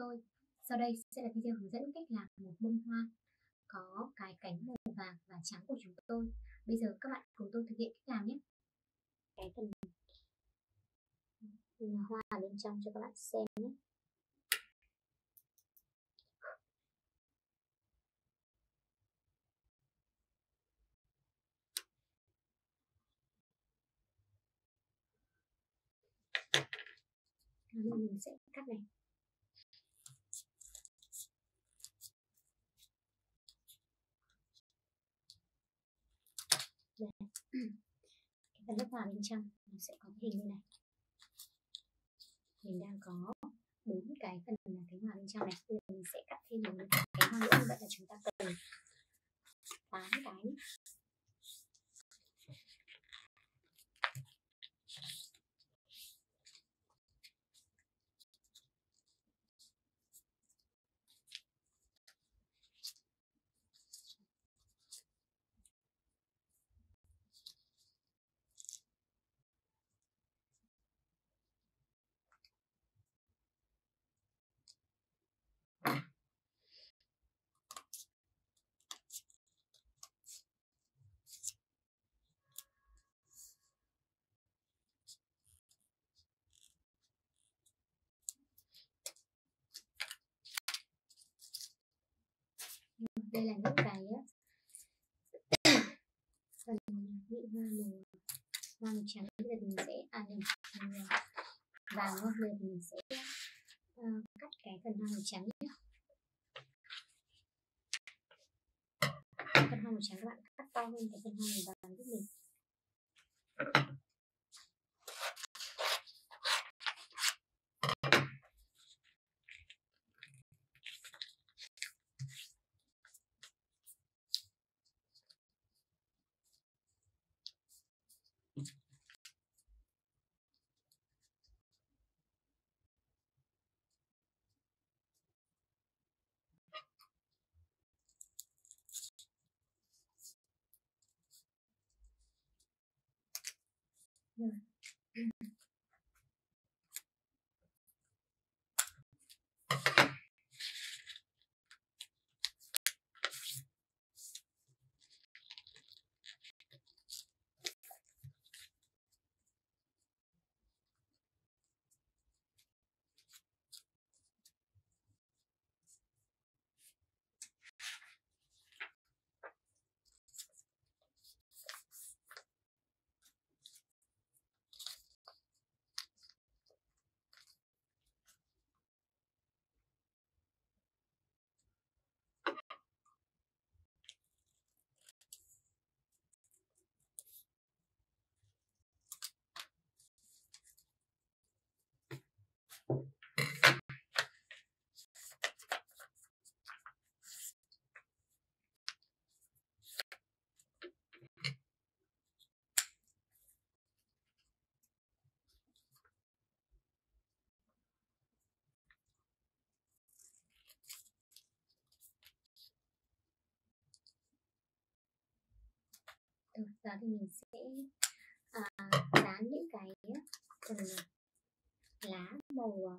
tôi. Sau đây sẽ là video hướng dẫn cách làm một bông hoa có cái cánh màu vàng và trắng của chúng tôi. Bây giờ các bạn cùng tôi thực hiện cách làm nhé. Cái phần hoa ở bên trong cho các bạn xem nhé. Mình sẽ cắt này đây cái phần lớp hoa bên trong nó sẽ có hình như này. Mình đang có bốn cái phần là cánh hoa bên trong này. Bây giờ mình sẽ cắt thêm một cái hoa nữa như vậy là chúng ta cần tám cái. Đây là nước những á. Phần vị hoa màu hoa màu trắng bây giờ mình sẽ à nhầm vàng. Hoa bây giờ mình sẽ uh, cắt cái phần hoa màu trắng nhé. Phần hoa màu trắng các bạn cắt to hơn cái phần hoa màu vàng giúp mình. Rồi từ giờ thì mình sẽ à, dán những cái à, phần lá màu à,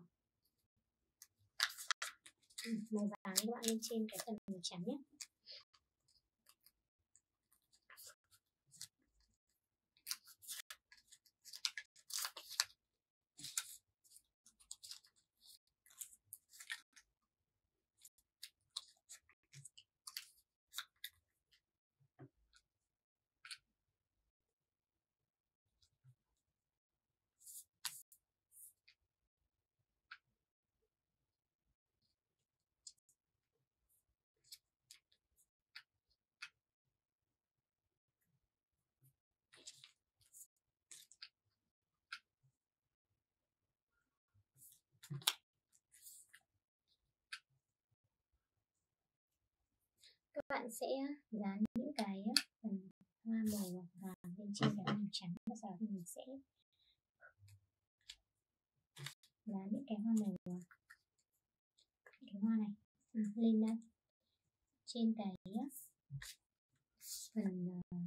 ừ, màu vàng các bạn lên trên cái phần màu trắng nhé. Các bạn sẽ dán những cái phần hoa màu vàng lên trên cái màu trắng và sau đó thì mình sẽ dán những cái hoa màu cái hoa này. À, lên đây. Trên cái phần ờ,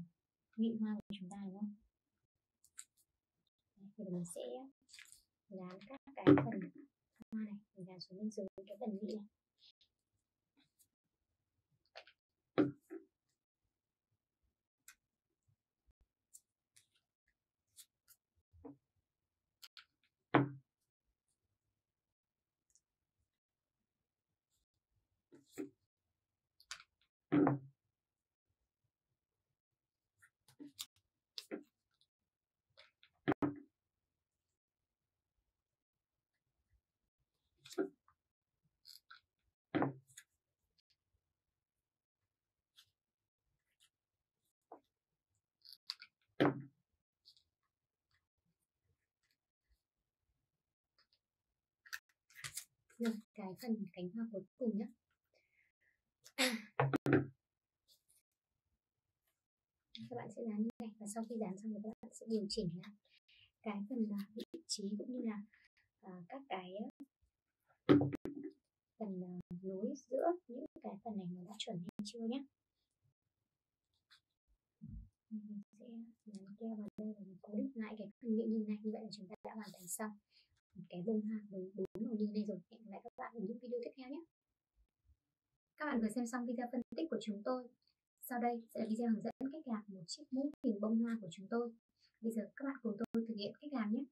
nhụy hoa của chúng ta đúng không? Thì mình sẽ dán các cái phần hoa này mình dàn xuống bên dưới cái phần nhị này Thank you. Rồi cái phần cánh hoa cuối cùng nhé các bạn sẽ dán như này và sau khi dán xong thì các bạn sẽ điều chỉnh lại cái phần à, vị trí cũng như là uh, các cái à, phần uh, nối giữa những cái phần này nó đã chuẩn hay chưa nhé mình sẽ dán keo vào đây và mình cố định lại cái phần nhựa như này như vậy là chúng ta đã hoàn thành xong cái bông hoa với bốn màu như này rồi. Hẹn gặp lại các bạn ở những video tiếp theo nhé. Các bạn vừa xem xong video phân tích của chúng tôi. Sau đây sẽ là video hướng dẫn cách làm một chiếc mũ hình bông hoa của chúng tôi. Bây giờ các bạn cùng tôi thực hiện cách làm nhé.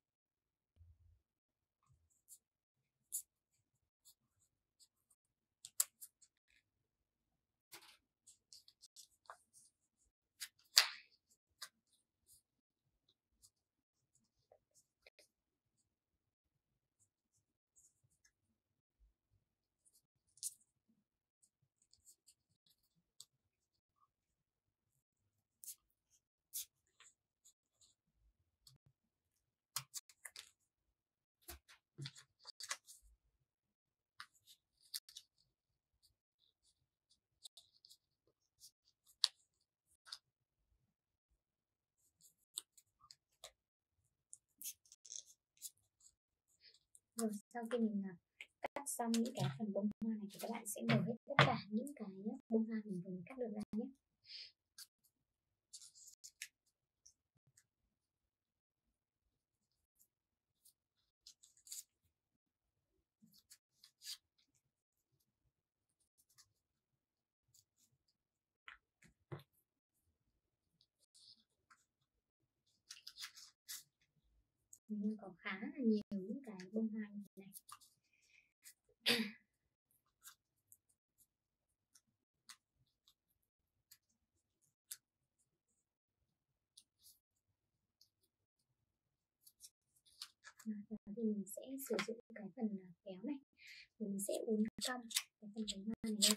Rồi sau khi mình à, cắt xong những cái phần bông hoa này thì các bạn sẽ mở hết tất cả những cái bông hoa mình vừa cắt được ra nhé. Mình còn khá là nhiều những cái bông hoa như thế này. Và thì mình sẽ sử dụng cái phần à, kéo này. Mình sẽ uốn cong cái phần bông hoa này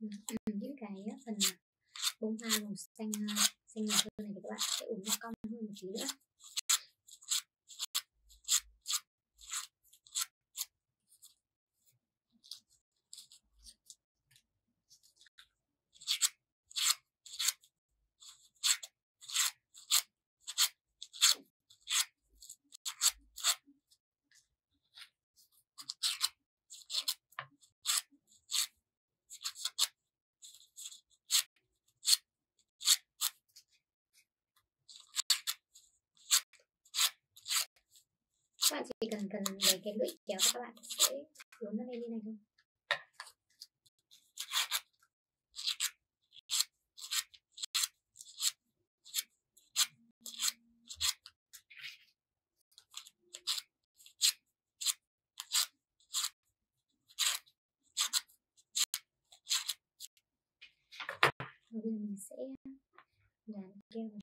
lên những cái phần bông màu xanh xanh nhạt hơn này thì các bạn sẽ uốn nó cong hơn một tí nữa các bạn chỉ cần cần lấy cái lưỡi kéo các bạn sẽ hướng nó lên như này thôi. Bây giờ mình sẽ